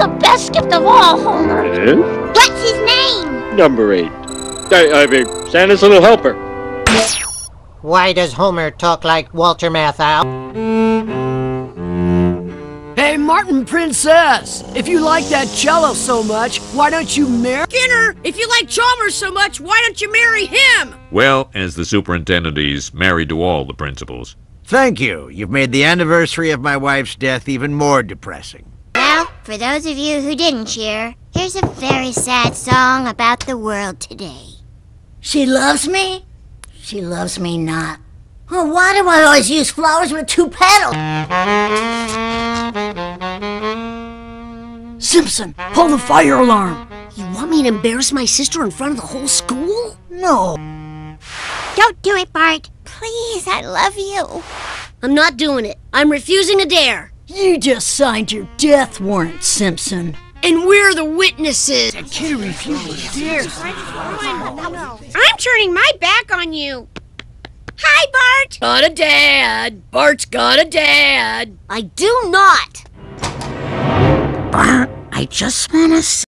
the best gift of all, Homer. What's his name? Number eight. I, I mean, Santa's little helper. Why does Homer talk like Walter Matthau? Hey, Martin Princess, if you like that cello so much, why don't you marry Skinner, if you like Chalmers so much, why don't you marry him? Well, as the superintendent, he's married to all the principals. Thank you. You've made the anniversary of my wife's death even more depressing. Well, for those of you who didn't cheer, here's a very sad song about the world today. She loves me? She loves me not. Well, why do I always use flowers with two petals? Simpson, pull the fire alarm. You want me to embarrass my sister in front of the whole school? No. Don't do it, Bart. Please, I love you. I'm not doing it. I'm refusing a dare. You just signed your death warrant, Simpson. And we're the witnesses. Kid refuses dare. I'm turning my back on you. Hi, Bart. Got a dad. Bart's got a dad. I do not. Bart, I just want to